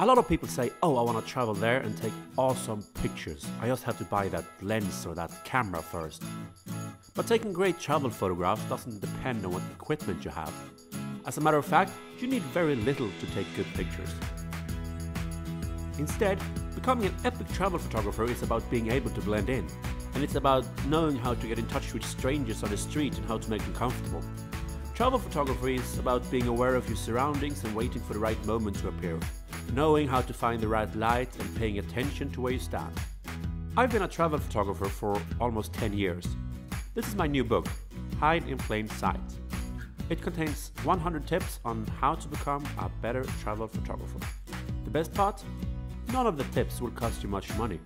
A lot of people say, oh, I want to travel there and take awesome pictures. I just have to buy that lens or that camera first. But taking great travel photographs doesn't depend on what equipment you have. As a matter of fact, you need very little to take good pictures. Instead, becoming an epic travel photographer is about being able to blend in, and it's about knowing how to get in touch with strangers on the street and how to make them comfortable. Travel photography is about being aware of your surroundings and waiting for the right moment to appear, knowing how to find the right light and paying attention to where you stand. I've been a travel photographer for almost 10 years. This is my new book, Hide in Plain Sight. It contains 100 tips on how to become a better travel photographer. The best part? None of the tips will cost you much money.